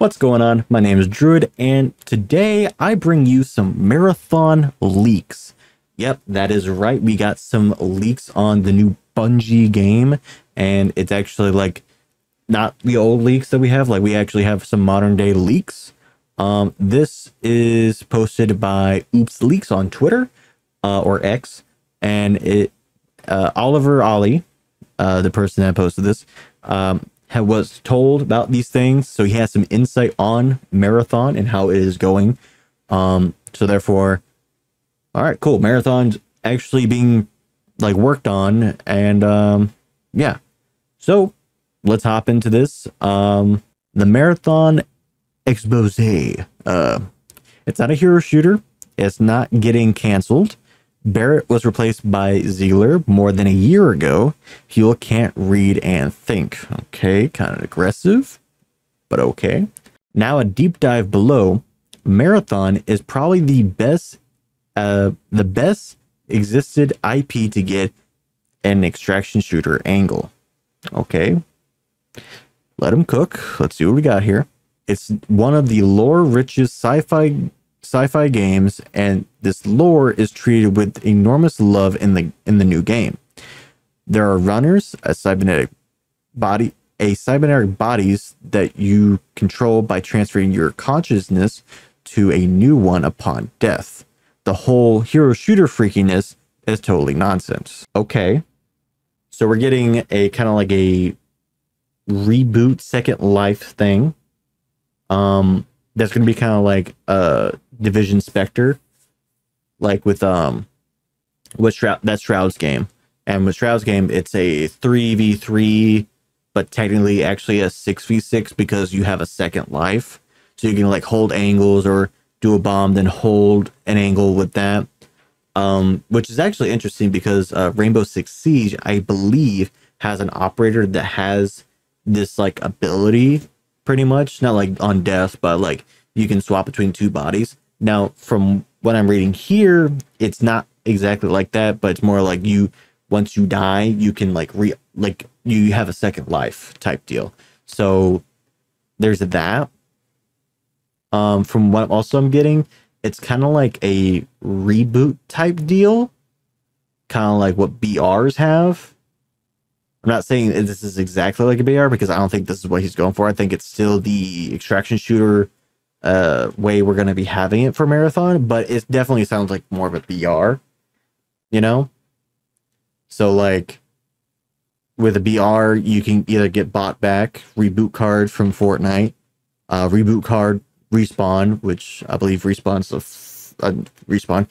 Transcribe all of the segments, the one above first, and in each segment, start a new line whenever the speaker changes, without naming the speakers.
What's going on? My name is Druid, and today I bring you some marathon leaks. Yep, that is right. We got some leaks on the new Bungie game, and it's actually like not the old leaks that we have. Like we actually have some modern day leaks. Um, this is posted by Oops Leaks on Twitter uh, or X, and it uh, Oliver Ollie, uh, the person that posted this, um, was told about these things, so he has some insight on marathon and how it is going. Um, so therefore, all right, cool. Marathon's actually being like worked on, and um, yeah. So let's hop into this. Um, the marathon expose. Uh, it's not a hero shooter. It's not getting canceled. Barrett was replaced by Ziegler more than a year ago. Huell can't read and think. Okay, kind of aggressive, but okay. Now a deep dive below. Marathon is probably the best, uh, the best existed IP to get an extraction shooter angle. Okay, let him cook. Let's see what we got here. It's one of the lore richest sci-fi sci-fi games and this lore is treated with enormous love in the in the new game. There are runners, a cybernetic body, a cybernetic bodies that you control by transferring your consciousness to a new one upon death. The whole hero shooter freakiness is totally nonsense. Okay. So we're getting a kind of like a reboot second life thing. Um that's going to be kind of like a division specter like with um with shroud that's shroud's game and with shroud's game it's a 3v3 but technically actually a 6v6 because you have a second life so you can like hold angles or do a bomb then hold an angle with that um which is actually interesting because uh rainbow six siege i believe has an operator that has this like ability pretty much. Not like on death, but like you can swap between two bodies. Now, from what I'm reading here, it's not exactly like that, but it's more like you once you die, you can like re like you have a second life type deal. So there's that. Um, from what also I'm getting, it's kind of like a reboot type deal, kind of like what BRs have. I'm not saying this is exactly like a BR because I don't think this is what he's going for. I think it's still the extraction shooter uh, way we're going to be having it for marathon, but it definitely sounds like more of a BR, you know? So, like, with a BR, you can either get bought back, reboot card from Fortnite, uh, reboot card respawn, which I believe respawns f- uh, respawn,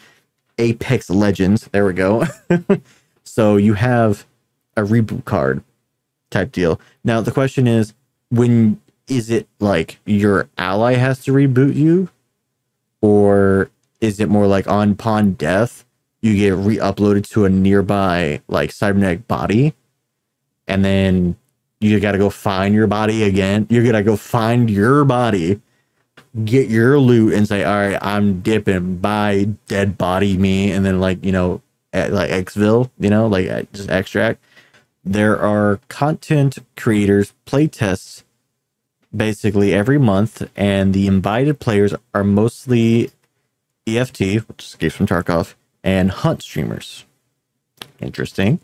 Apex Legends. There we go. so you have a reboot card type deal. Now the question is, when is it like your ally has to reboot you, or is it more like on pawn death you get re-uploaded to a nearby like cybernetic body, and then you got to go find your body again. You're gonna go find your body, get your loot, and say, "All right, I'm dipping. Bye, dead body me." And then like you know, at, like exfil, you know, like just extract there are content creators play tests basically every month, and the invited players are mostly EFT, which Escapes from Tarkov, and Hunt streamers. Interesting.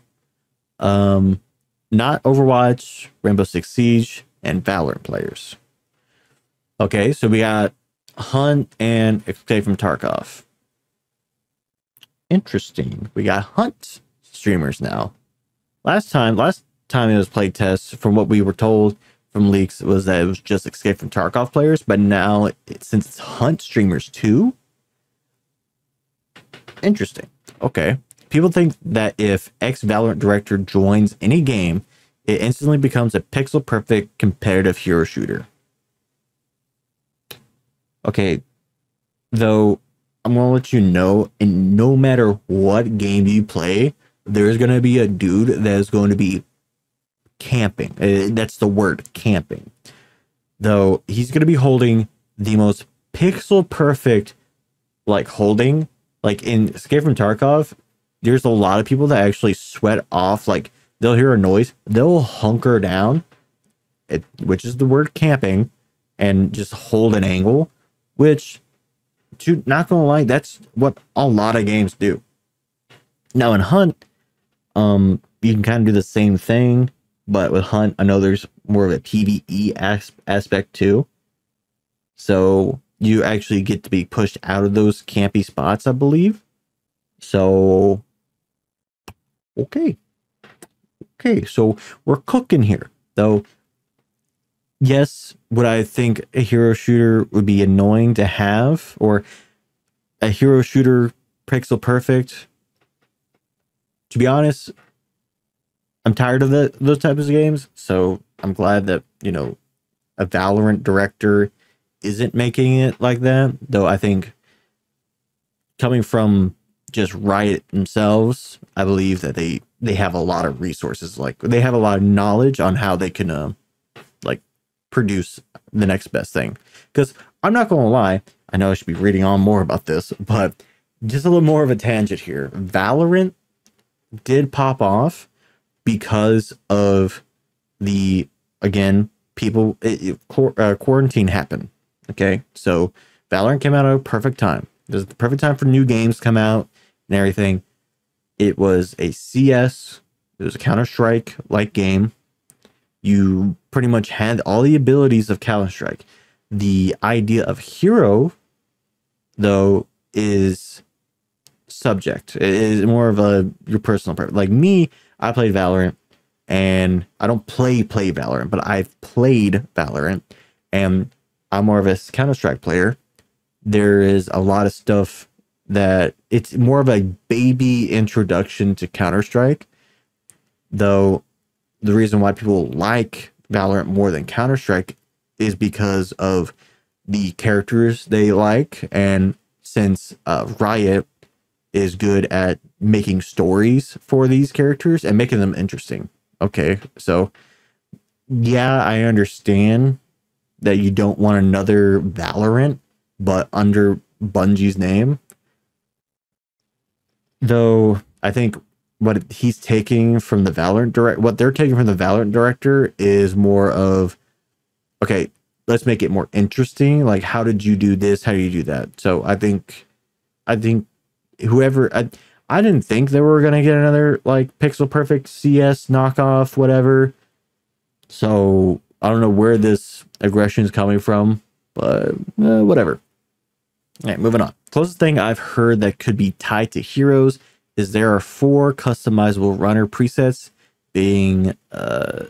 Um, not Overwatch, Rainbow Six Siege, and Valorant players. Okay, so we got Hunt and Escape from Tarkov. Interesting. We got Hunt streamers now last time last time it was played tests from what we were told from leaks was that it was just escape from tarkov players but now it, since it's hunt streamers too interesting. Okay. People think that if ex valorant director joins any game it instantly becomes a pixel perfect competitive hero shooter. Okay. Though i'm gonna let you know and no matter what game you play there's going to be a dude that is going to be camping. Uh, that's the word, camping. Though he's going to be holding the most pixel perfect, like holding, like in Escape from Tarkov. There's a lot of people that actually sweat off. Like they'll hear a noise, they'll hunker down, it, which is the word camping, and just hold an angle, which to not gonna lie, that's what a lot of games do. Now in Hunt, um, you can kind of do the same thing, but with Hunt, I know there's more of a PVE as- aspect too. So you actually get to be pushed out of those campy spots, I believe. So, okay. Okay, so we're cooking here. Though, yes, would I think a hero shooter would be annoying to have, or a hero shooter pixel perfect? To be honest, I'm tired of the, those types of games. So I'm glad that, you know, a Valorant director isn't making it like that. Though I think coming from just Riot themselves, I believe that they they have a lot of resources. Like they have a lot of knowledge on how they can uh, like produce the next best thing. Because I'm not gonna lie, I know I should be reading on more about this, but just a little more of a tangent here. Valorant did pop off because of the again people it, it, uh, quarantine happened okay? So valorant came out at a perfect time. It was the perfect time for new games come out and everything. It was a cs it was a counter-strike like game. You pretty much had all the abilities of counter-strike. The idea of hero though is subject. It is more of a your personal preference. Like me i played valorant and I don't play play Valorant, but I've played Valorant, and I'm more of a Counter Strike player. There is a lot of stuff that it's more of a baby introduction to Counter Strike, though. The reason why people like Valorant more than Counter Strike is because of the characters they like, and since uh, Riot is good at making stories for these characters and making them interesting okay, so yeah, I understand that you don't want another Valorant, but under Bungie's name. Though I think what he's taking from the Valorant direct, what they're taking from the Valorant director is more of, okay, let's make it more interesting. Like, how did you do this? How do you do that? So I think, I think whoever, I, I didn't think they were gonna get another like pixel perfect CS knockoff, whatever. So I don't know where this aggression is coming from, but uh, whatever. All right, moving on. Closest thing I've heard that could be tied to heroes is there are four customizable runner presets, being uh,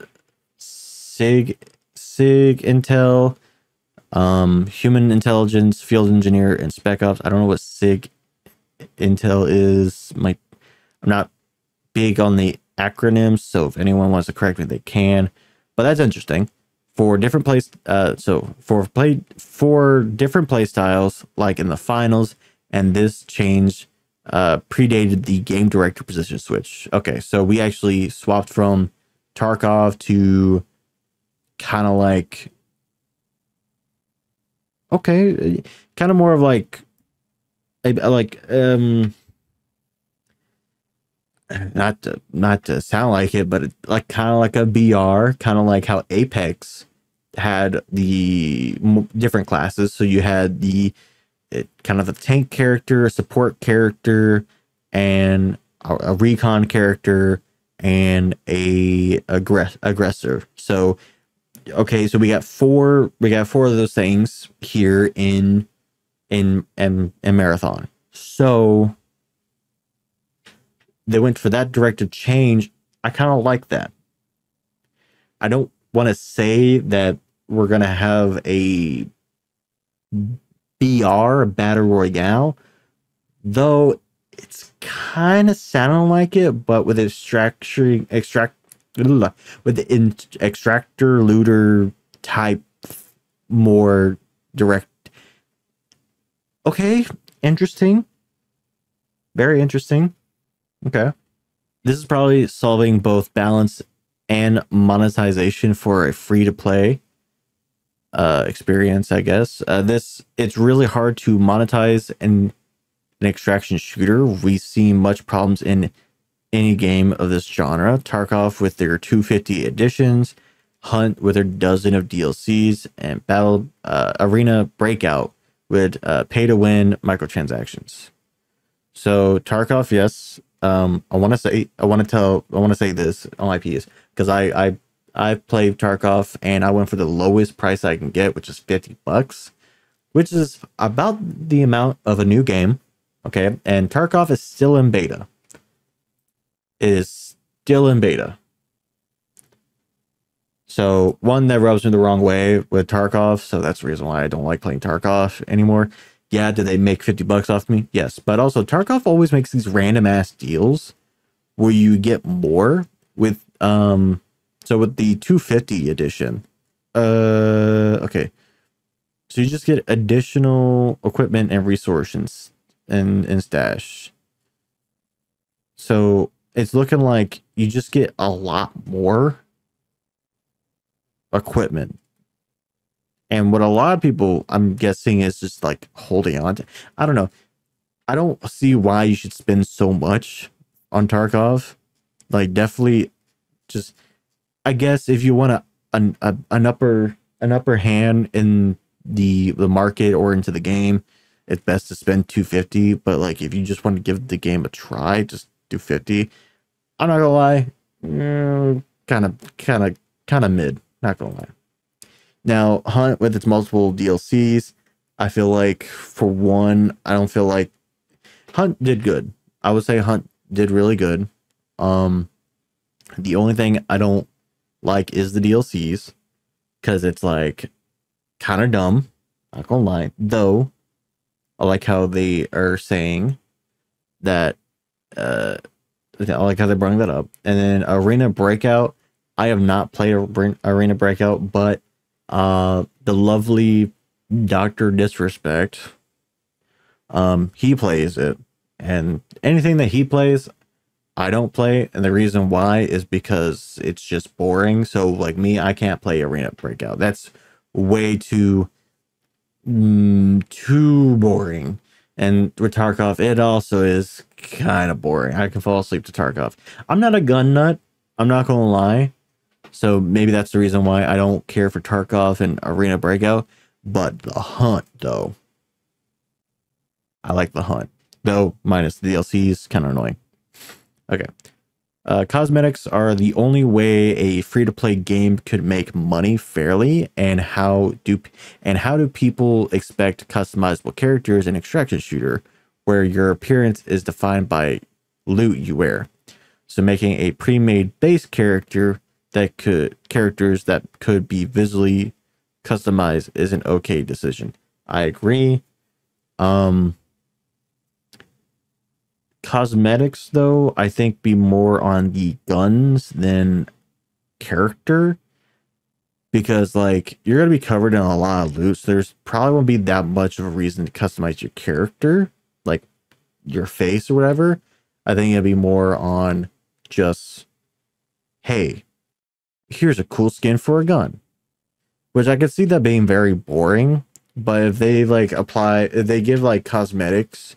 Sig, Sig Intel, um, Human Intelligence, Field Engineer, and Spec Ops. I don't know what Sig Intel is. My, I'm not big on the acronyms, so if anyone wants to correct me, they can. But that's interesting. For different place, uh, so for play for different play styles, like in the finals, and this change uh, predated the game director position switch. Okay, so we actually swapped from Tarkov to kind of like okay, kind of more of like like um not to not to sound like it, but like kind of like a BR, kind of like how Apex had the different classes. So you had the it, kind of a tank character, a support character, and a, a recon character, and a aggress- aggressor. So okay, so we got four we got four of those things here in in in, in marathon. So they went for that directed change. I kind of like that. I don't want to say that we're gonna have a BR, a battle royale, though it's kind of sounding like it, but with extraction extract with the in, extractor looter type more direct Okay, interesting. Very interesting. Okay. This is probably solving both balance and monetization for a free to play uh, experience, I guess. Uh, this it's really hard to monetize in an extraction shooter. We see much problems in any game of this genre. Tarkov with their 250 editions, Hunt with a dozen of DLCs, and Battle uh, Arena Breakout with uh, pay to win microtransactions. So Tarkov, yes. Um, I want to say I want to tell I want to say this on my piece because I I I played Tarkov and I went for the lowest price I can get, which is fifty bucks, which is about the amount of a new game. Okay, and Tarkov is still in beta. It is still in beta. So one that rubs me the wrong way with Tarkov, so that's the reason why I don't like playing Tarkov anymore. Yeah, did they make 50 bucks off me? Yes, but also Tarkov always makes these random ass deals where you get more with um so with the 250 edition. Uh okay. So you just get additional equipment and resources and and stash. So it's looking like you just get a lot more equipment. And what a lot of people, I'm guessing, is just like holding on to. I don't know. I don't see why you should spend so much on Tarkov. Like, definitely, just I guess if you want a, an a, an upper an upper hand in the the market or into the game, it's best to spend 250. But like, if you just want to give the game a try, just do 50. I'm not gonna lie, mm, kind of, kind of, kind of mid. Not gonna lie. Now, Hunt with its multiple DLCs, I feel like for one, I don't feel like Hunt did good. I would say Hunt did really good. Um, the only thing I don't like is the DLCs because it's like kind of dumb. Not gonna lie, though. I like how they are saying that. Uh, I like how they bring that up, and then Arena Breakout I have not played Arena Breakout, but uh, the lovely Doctor Disrespect, um, he plays it, and anything that he plays, I don't play, and the reason why is because it's just boring. So, like me, I can't play Arena Breakout. That's way too mm, too boring. And with Tarkov, it also is kind of boring. I can fall asleep to Tarkov. I'm not a gun nut. I'm not gonna lie. So maybe that's the reason why I don't care for Tarkov and Arena Breakout. But the hunt, though, I like the hunt, though minus the DLCs, kind of annoying. Okay. Uh, cosmetics are the only way a free-to-play game could make money fairly, and how do and how do people expect customizable characters in extraction shooter, where your appearance is defined by loot you wear? So making a pre-made base character that could characters that could be visually customized is an okay decision. I agree. Um cosmetics though, I think be more on the guns than character because like you're gonna be covered in a lot of loot. So there's probably won't be that much of a reason to customize your character, like your face or whatever. I think it'd be more on just hey, here's a cool skin for a gun. Which I could see that being very boring, but if they like apply if they give like cosmetics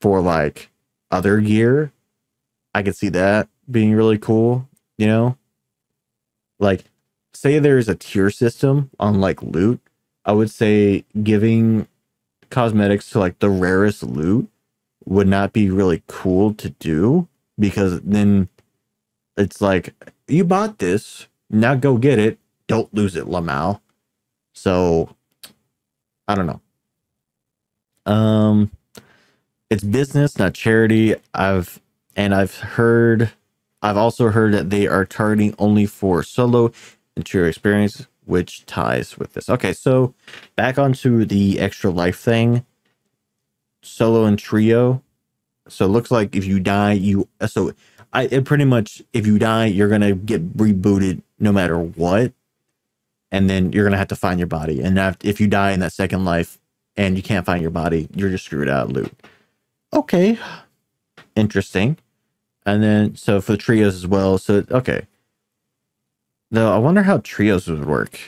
for like other gear, I could see that being really cool, you know? Like say there's a tier system on like loot, I would say giving cosmetics to like the rarest loot would not be really cool to do because then it's like you bought this. Now go get it. Don't lose it, Lamau. So I don't know. Um it's business, not charity. I've and I've heard I've also heard that they are targeting only for solo and trio experience, which ties with this. Okay, so back onto the extra life thing. Solo and trio. So it looks like if you die, you so I it pretty much if you die, you're gonna get rebooted no matter what, and then you're gonna have to find your body. And if you die in that second life and you can't find your body, you're just screwed out loot. Okay, interesting. And then so for trios as well. So okay, though I wonder how trios would work.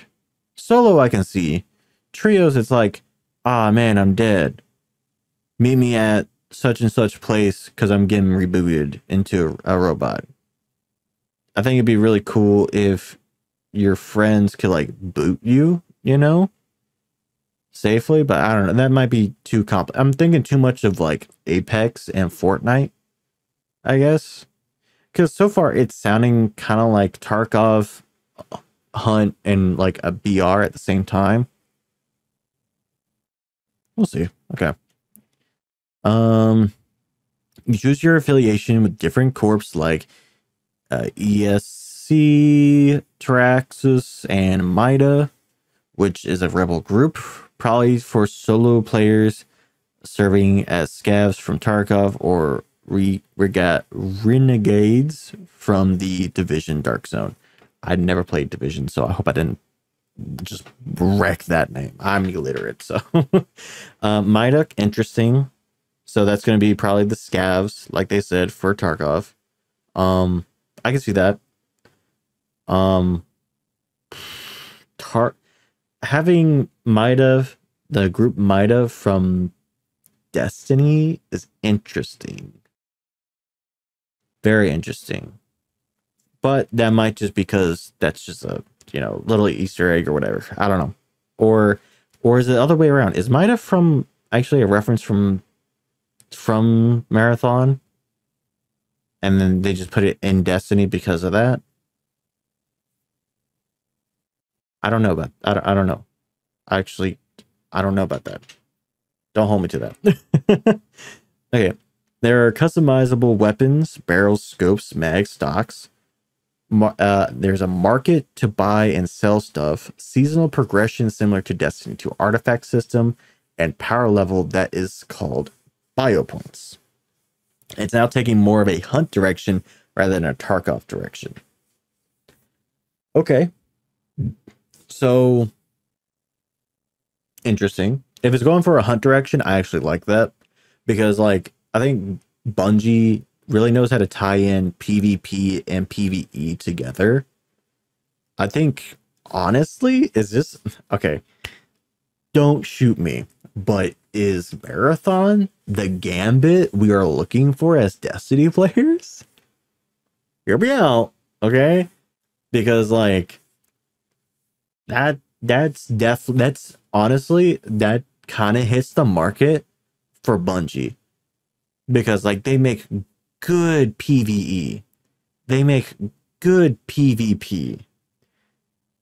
Solo I can see. Trios it's like, ah man, I'm dead. Meet me at such and such place because I'm getting rebooted into a robot. I think it'd be really cool if your friends could like boot you, you know, safely. But I don't know. That might be too comp. I'm thinking too much of like Apex and Fortnite, I guess, because so far it's sounding kind of like Tarkov, Hunt, and like a BR at the same time. We'll see. Okay. Um, choose your affiliation with different corps like uh, ESC, Traxus, and MIDA, which is a rebel group, probably for solo players serving as scavs from Tarkov or re- regat renegades from the Division Dark Zone. I'd never played Division, so I hope I didn't just wreck that name. I'm illiterate, so uh, MIDA, interesting. So that's going to be probably the scavs, like they said, for Tarkov. Um, I can see that. Um, Tar having MIDA, the group MIDA from Destiny is interesting. Very interesting. But that might just because that's just a, you know, little Easter egg or whatever. I don't know. Or or is it the other way around? Is MIDA from actually a reference from from Marathon? And then they just put it in Destiny because of that? I don't know about I don't, I don't know. Actually, I don't know about that. Don't hold me to that. okay. There are customizable weapons, barrels, scopes, mag stocks. Uh, there's a market to buy and sell stuff, seasonal progression similar to Destiny 2 artifact system, and power level that is called bio points. It's now taking more of a hunt direction rather than a Tarkov direction. Okay. So interesting. If it's going for a hunt direction, I actually like that because like I think Bungie really knows how to tie in PvP and PvE together. I think honestly, is this okay? Don't shoot me, but is Marathon the gambit we are looking for as Destiny players? Hear me out, okay? Because like that that's def that's honestly that kind of hits the market for Bungie. Because like they make good PvE. They make good PvP.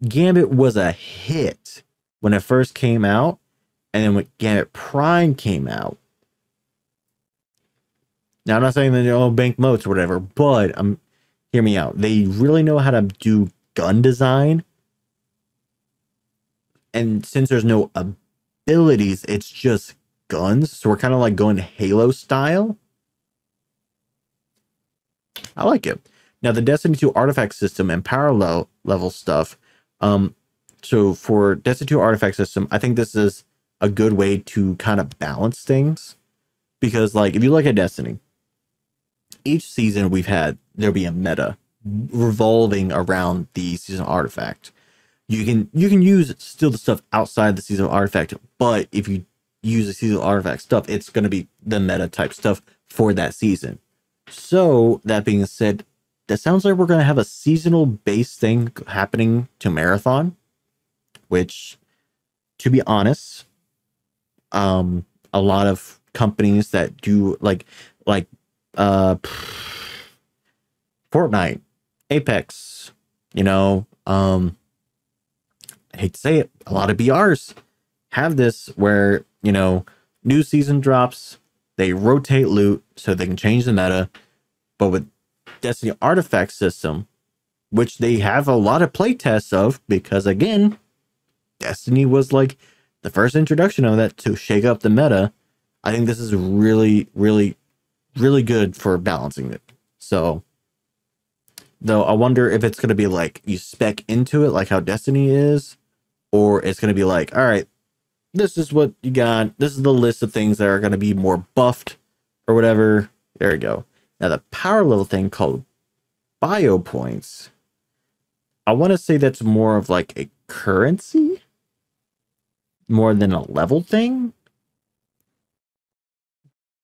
Gambit was a hit when it first came out, and then when Gambit Prime came out. Now I'm not saying they all bank moats or whatever, but um, hear me out. They really know how to do gun design, and since there's no abilities, it's just guns. So we're kind of like going Halo style. I like it. Now the Destiny 2 artifact system and parallel level stuff. Um, so for Destiny 2 artifact system, I think this is a good way to kind of balance things. Because like if you look at Destiny, each season we've had there'll be a meta revolving around the season artifact. You can you can use still the stuff outside the seasonal artifact, but if you use the seasonal artifact stuff, it's going to be the meta type stuff for that season. So, that being said, that sounds like we're going to have a seasonal based thing happening to Marathon, which, to be honest, um, a lot of companies that do like, like, uh, Fortnite, Apex, you know, um, I hate to say it, a lot of BRs have this where, you know, new season drops, they rotate loot so they can change the meta. But with Destiny Artifact system, which they have a lot of playtests of, because again, Destiny was like the first introduction of that to shake up the meta. I think this is really, really, really good for balancing it. So, though, I wonder if it's going to be like you spec into it, like how Destiny is, or it's going to be like, all right, this is what you got. This is the list of things that are going to be more buffed or whatever. There you go. Now, the power level thing called bio points, I want to say that's more of like a currency more than a level thing.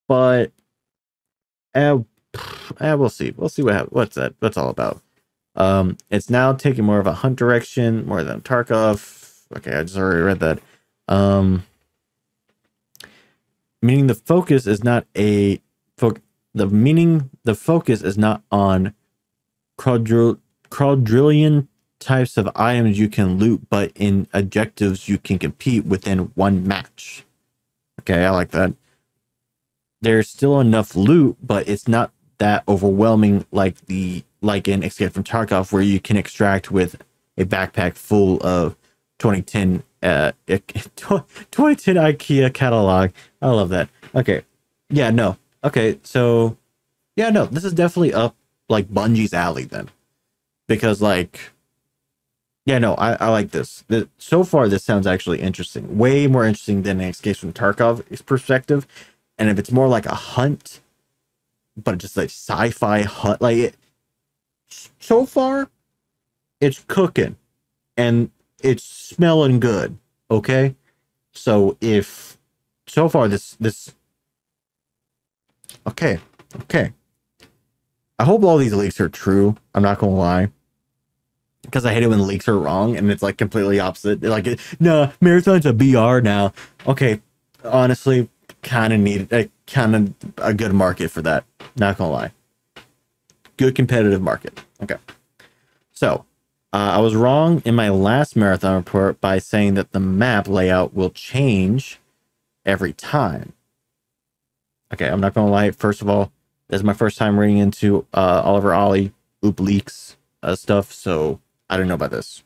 But uh, uh, we'll see. We'll see what what's that. What's all about. Um, it's now taking more of a hunt direction, more than Tarkov. Okay, I just already read that. Um, meaning the focus is not a fo- the meaning the focus is not on quadril- quadrillion types of items you can loot, but in objectives you can compete within one match. Okay, I like that. There's still enough loot, but it's not that overwhelming like the like in Escape from Tarkov, where you can extract with a backpack full of 2010 uh 2010 IKEA catalog. I love that. Okay. Yeah, no. Okay, so yeah, no, this is definitely up like Bungie's alley then. Because like yeah, no, I, I like this. The, so far, this sounds actually interesting. Way more interesting than an Escape from Tarkov perspective. And if it's more like a hunt, but just like sci-fi hunt, like it, so far, it's cooking, and it's smelling good. Okay, so if so far this this okay okay, I hope all these leaks are true. I'm not gonna lie because I hate it when leaks are wrong and it's like completely opposite. Like, no, marathon's a BR now. Okay, honestly, kind of need a kind of a good market for that. Not gonna lie, good competitive market. Okay, so uh, I was wrong in my last marathon report by saying that the map layout will change every time. Okay, I'm not gonna lie. First of all, this is my first time reading into uh, Oliver Ollie Oop leaks uh, stuff, so I don't know about this.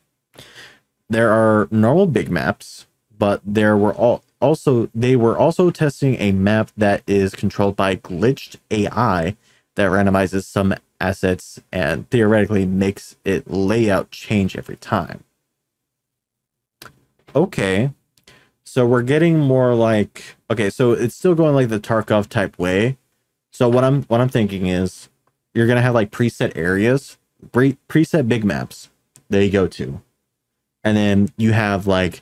There are normal big maps, but there were all also they were also testing a map that is controlled by glitched AI that randomizes some assets and theoretically makes it layout change every time. Okay. So we're getting more like okay, so it's still going like the Tarkov type way. So what I'm what I'm thinking is you're gonna have like preset areas, pre- preset big maps they go to. And then you have like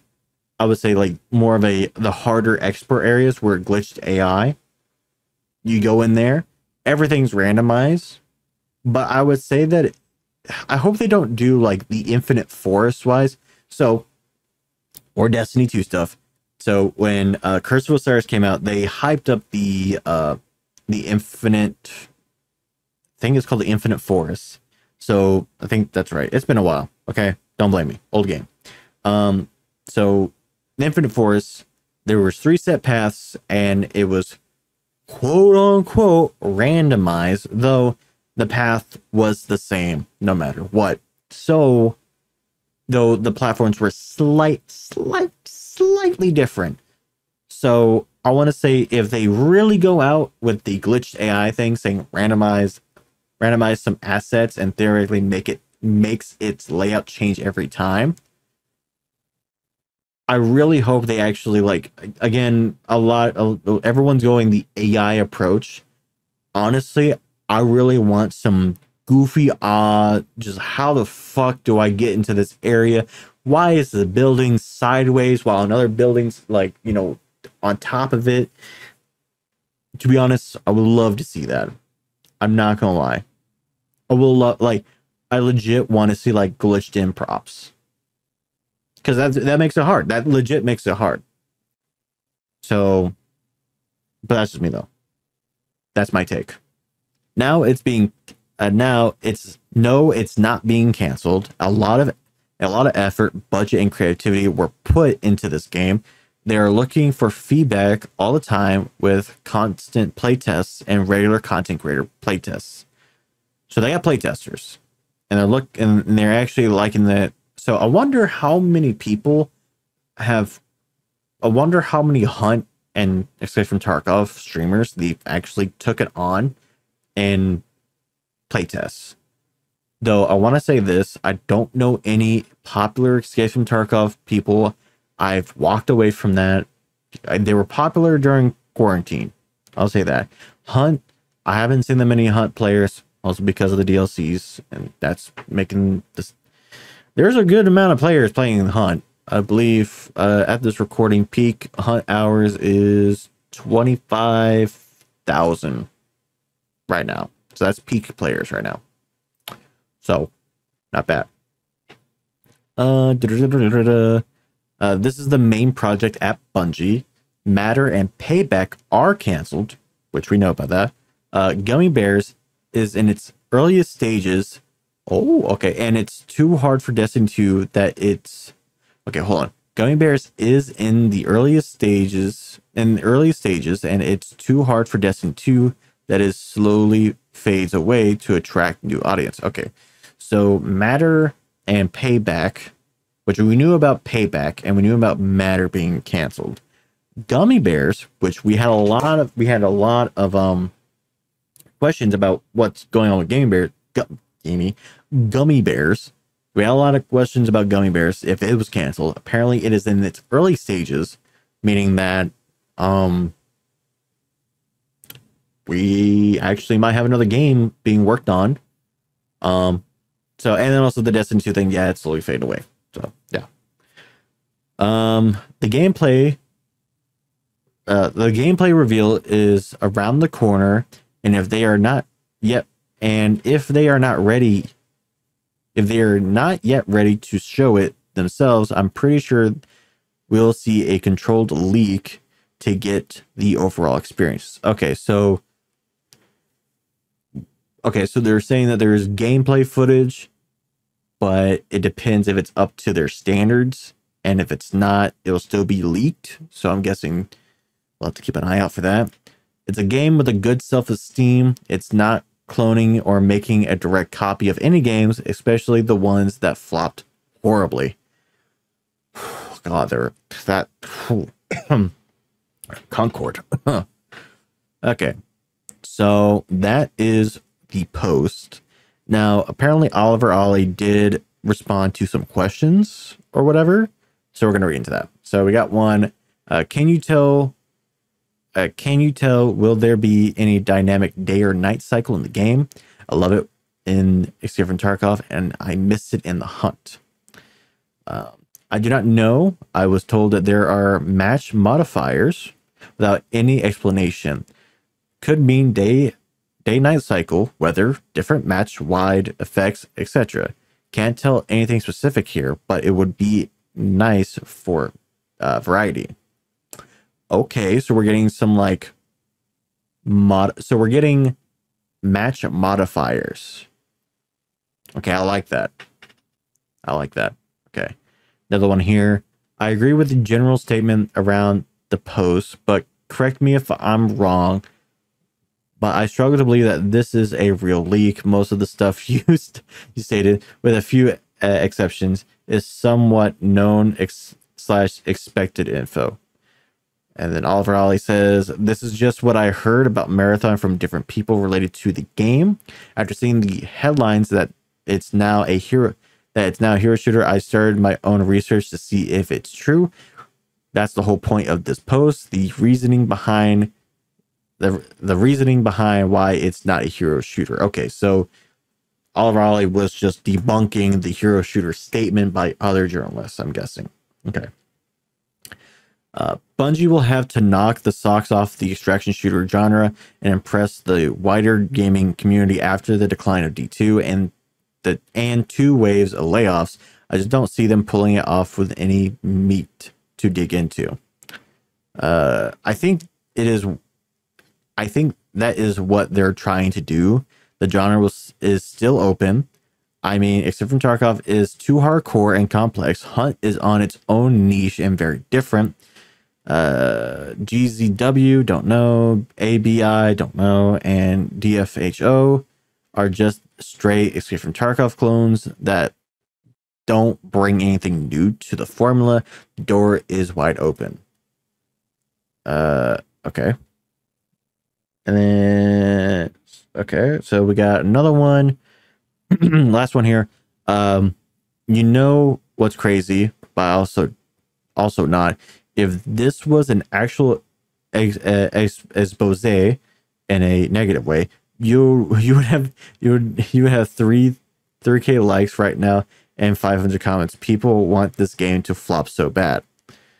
I would say like more of a the harder expert areas where glitched AI. You go in there, everything's randomized, but I would say that I hope they don't do like the infinite forest wise. So or Destiny 2 stuff. So when uh Curse of Osiris came out, they hyped up the uh the infinite thing is called the infinite forest. So I think that's right. It's been a while. Okay, don't blame me. Old game. Um, so Infinite Forest, there was three set paths, and it was quote unquote randomized, though the path was the same no matter what. So, though the platforms were slight, slight, slightly different. So I want to say if they really go out with the glitched AI thing, saying randomize, randomize some assets and theoretically make it makes its layout change every time. I really hope they actually like again a lot of everyone's going the AI approach. Honestly, I really want some goofy uh, just how the fuck do I get into this area? Why is the building sideways while another building's like, you know, on top of it? To be honest, I would love to see that. I'm not gonna lie. I will love like I legit want to see like glitched in props. Cause that that makes it hard. That legit makes it hard. So but that's just me though. That's my take. Now it's being uh, now it's no, it's not being canceled. A lot of a lot of effort, budget, and creativity were put into this game. They are looking for feedback all the time with constant playtests and regular content creator playtests. So they got playtesters and they're look and they're actually liking that. So I wonder how many people have. I wonder how many Hunt and especially from Tarkov streamers they actually took it on and playtests. Though I want to say this, I don't know any popular Escape from Tarkov people. I've walked away from that. They were popular during quarantine. I'll say that. Hunt, I haven't seen that many Hunt players also because of the DLCs, and that's making this. There's a good amount of players playing in Hunt. I believe uh, at this recording, peak Hunt hours is twenty five thousand right now. So that's peak players right now. So, not bad. Uh, uh, this is the main project at Bungie. Matter and Payback are canceled, which we know about that. Uh, Gummy Bears is in its earliest stages. Oh, okay. And it's too hard for Destiny 2 that it's. Okay, hold on. Gummy Bears is in the earliest stages, in the earliest stages, and it's too hard for Destiny 2 that is slowly fades away to attract new audience. Okay. So Matter and Payback, which we knew about Payback and we knew about Matter being canceled. Gummy Bears, which we had a lot of we had a lot of um questions about what's going on with Gummy Bears, gu- Gamey, Gummy Bears. We had a lot of questions about Gummy Bears if it was canceled. Apparently, it is in its early stages, meaning that um we actually might have another game being worked on. Um, so and then also the Destiny 2 thing, yeah, it slowly faded away. So yeah. Um, the gameplay, uh, the gameplay reveal is around the corner, and if they are not yet, and if they are not ready, if they are not yet ready to show it themselves, I'm pretty sure we'll see a controlled leak to get the overall experience. Okay, so okay, so they're saying that there's gameplay footage, but it depends if it's up to their standards. And if it's not, it'll still be leaked. So I'm guessing we'll have to keep an eye out for that. It's a game with a good self esteem. It's not cloning or making a direct copy of any games, especially the ones that flopped horribly. God, they're that Concord. okay. So that is the post. Now, apparently, Oliver Ollie did respond to some questions or whatever. So we're going to read into that. So we got one. Uh, can you tell? Uh, can you tell? Will there be any dynamic day or night cycle in the game? I love it in Escape from Tarkov, and I missed it in the hunt. Uh, I do not know. I was told that there are match modifiers without any explanation. Could mean day day night cycle, weather, different match wide effects, etc. Can't tell anything specific here, but it would be nice for uh, variety. Okay, so we're getting some like mod. So we're getting match modifiers. Okay, I like that. I like that. Okay, another one here. I agree with the general statement around the post, but correct me if I'm wrong but I struggle to believe that this is a real leak. Most of the stuff used, you stated, with a few uh, exceptions, is somewhat known ex- slash expected info. And then Oliver Ollie says, This is just what I heard about Marathon from different people related to the game. After seeing the headlines that it's now a hero that it's now a hero shooter, I started my own research to see if it's true. That's the whole point of this post. The reasoning behind the the reasoning behind why it's not a hero shooter. Okay, so Oliver Ollie was just debunking the hero shooter statement by other journalists. I'm guessing. Okay. Uh, Bungie will have to knock the socks off the extraction shooter genre and impress the wider gaming community after the decline of D2 and the and two waves of layoffs. I just don't see them pulling it off with any meat to dig into. Uh, I think it is I think that is what they're trying to do. The genre was, is still open. I mean, Escape from Tarkov is too hardcore and complex. Hunt is on its own niche and very different. Uh, GZW, don't know. ABI, don't know. And DFHO are just straight Escape from Tarkov clones that don't bring anything new to the formula. Door is wide open. Uh, okay. And then, okay, so we got another one. Last one here. Um, you know what's crazy, but also, also not. If this was an actual ex, ex, expose in a negative way, you you would have you would you would have three three k likes right now and 500 comments. People want this game to flop so bad.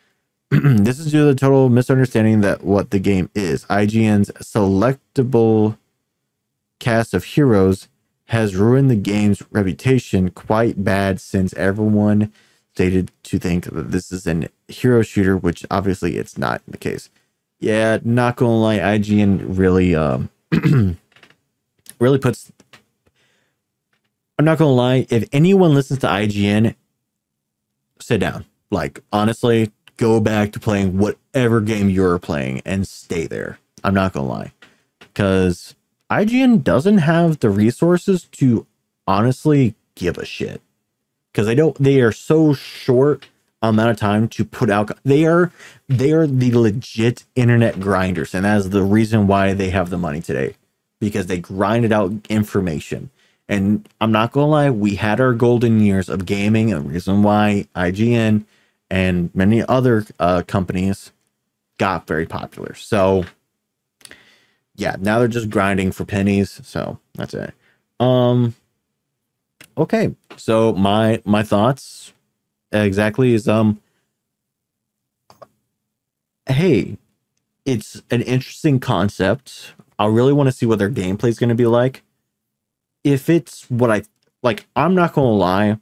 this is due to the total misunderstanding that what the game is. IGN's selectable cast of heroes has ruined the game's reputation quite bad since everyone stated to think that this is an hero shooter, which obviously it's not the case. Yeah, not gonna lie, IGN really um really puts I'm not gonna lie, if anyone listens to IGN, sit down. Like honestly, go back to playing whatever game you're playing and stay there. I'm not gonna lie. Cause IGN doesn't have the resources to honestly give a shit. Because they don't they are so short amount of time to put out they are they are the legit internet grinders and that is the reason why they have the money today because they grinded out information. And i'm not gonna lie we had our golden years of gaming and the reason why ign and many other uh, companies got very popular. So yeah now they're just grinding for pennies so that's it. Um okay. So my my thoughts exactly is um hey it's an interesting concept. I really want to see what their gameplay is going to be like. If it's what i like i'm not gonna lie.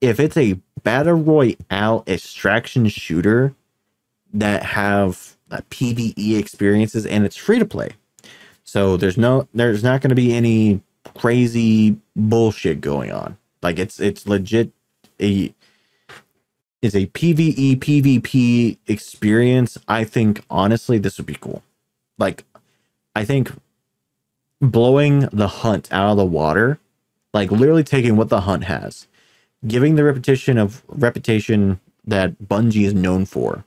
If it's a battle royale extraction shooter that have uh, pve experiences and it's free to play. So there's no there's not going to be any crazy bullshit going on like it's it's legit a is a PvE PvP experience, I think honestly this would be cool. Like I think blowing the hunt out of the water, like literally taking what the hunt has, giving the repetition of reputation that Bungie is known for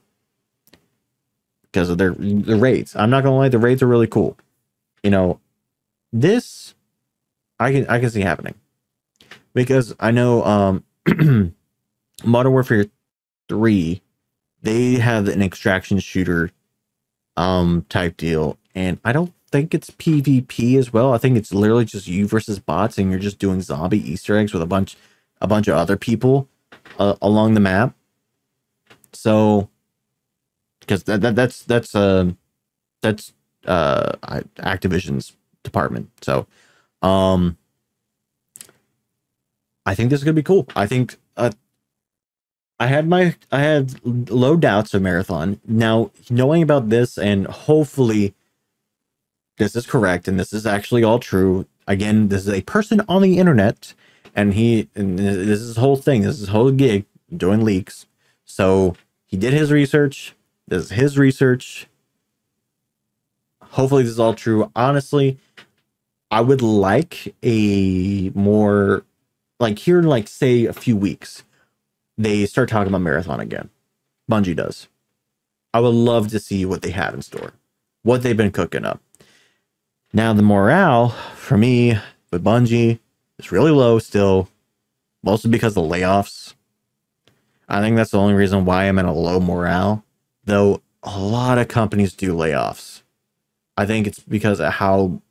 because of their the raids. I'm not gonna lie, the raids are really cool. You know, this I can I can see happening because I know um Modern Warfare 3, they have an extraction shooter um type deal. And I don't think it's PvP as well. I think it's literally just you versus bots, and you're just doing zombie Easter eggs with a bunch a bunch of other people uh, along the map. So, because that, that that's that's uh that's uh Activision's department. So, um, I think this is gonna be cool. I think uh, I had my I had low doubts of marathon. Now knowing about this and hopefully this is correct and this is actually all true. Again, this is a person on the internet and he and this is his whole thing. This is his whole gig doing leaks. So he did his research. This is his research. Hopefully this is all true. Honestly, I would like a more like here like say a few weeks they start talking about marathon again. Bungie does. I would love to see what they have in store, what they've been cooking up. Now, the morale for me with Bungie is really low still, mostly because of the layoffs. I think that's the only reason why I'm in a low morale, though a lot of companies do layoffs. I think it's because of how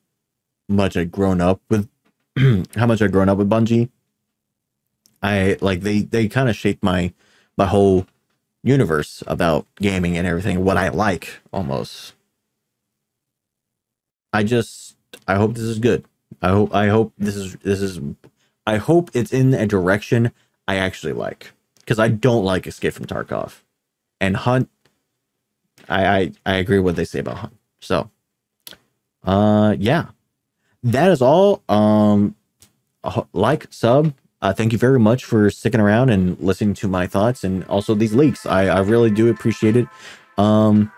much I've grown up with how much I've grown up with Bungie I like they they kind of shaped my my whole universe about gaming and everything, what I like almost. I just I hope this is good. I hope I hope this is this is I hope it's in a direction I actually like because I don't like Escape from Tarkov and Hunt. I, I I agree with what they say about Hunt. So, uh, yeah, that is all. Um, like, sub, uh, thank you very much for sticking around and listening to my thoughts and also these leaks. I, I really do appreciate it. Um,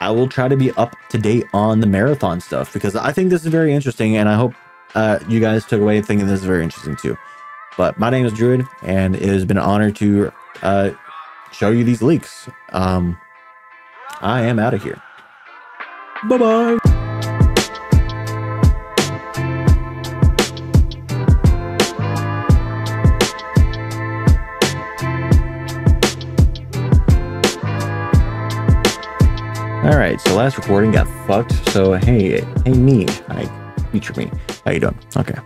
I will try to be up to date on the marathon stuff because I think this is very interesting and I hope uh, you guys took away thinking this is very interesting too. But my name is Druid and it has been an honor to uh, show you these leaks. Um, I am out of here. Bye bye. Last recording got fucked. So hey, hey me, hi, feature me. How you doing? Okay.